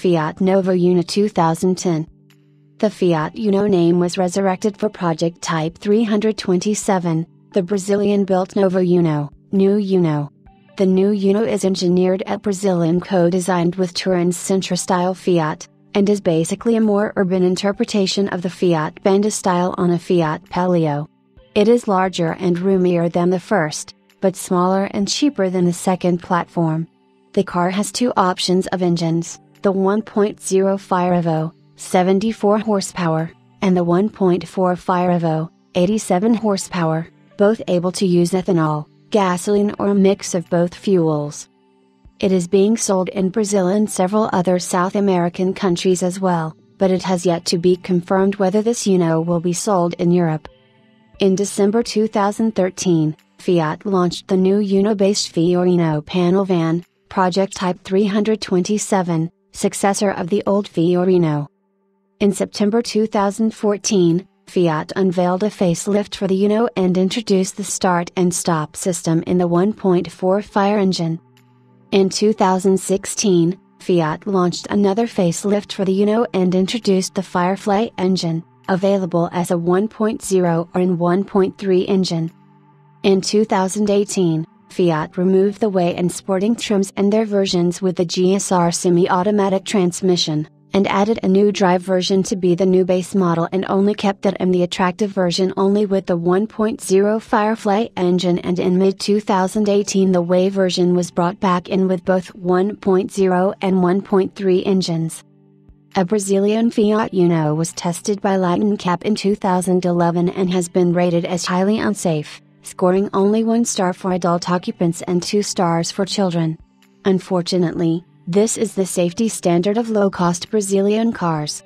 Fiat Novo Uno 2010. The Fiat Uno name was resurrected for Project Type 327, the Brazilian built Novo Uno, New Uno. The new Uno is engineered at Brazil and co designed with Turin's Centro Stile Fiat, and is basically a more urban interpretation of the Fiat Panda style on a Fiat Palio. It is larger and roomier than the first, but smaller and cheaper than the second platform. The car has two options of engines the 1.0 Fire Evo, 74 horsepower, and the 1.4 Fire Evo, 87 horsepower, both able to use ethanol, gasoline, or a mix of both fuels. It is being sold in Brazil and several other South American countries as well, but it has yet to be confirmed whether this Uno will be sold in Europe. In December 2013, Fiat launched the new Uno based Fiorino panel van, Project Type 327, successor of the old Fiorino. In September 2014, Fiat unveiled a facelift for the Uno and introduced the start and stop system in the 1.4 fire engine. In 2016, Fiat launched another facelift for the Uno and introduced the Firefly engine, available as a 1.0 or in 1.3 engine. In 2018, Fiat removed the way and sporting trims and their versions with the GSR semi-automatic transmission and added a new drive version to be the new base model and only kept that and the attractive version only with the 1.0 Firefly engine and in mid 2018 the way version was brought back in with both 1.0 and 1.3 engines. A Brazilian Fiat Uno was tested by Latin NCAP in 2011 and has been rated as highly unsafe, scoring only one star for adult occupants and two stars for children. Unfortunately, this is the safety standard of low cost Brazilian cars.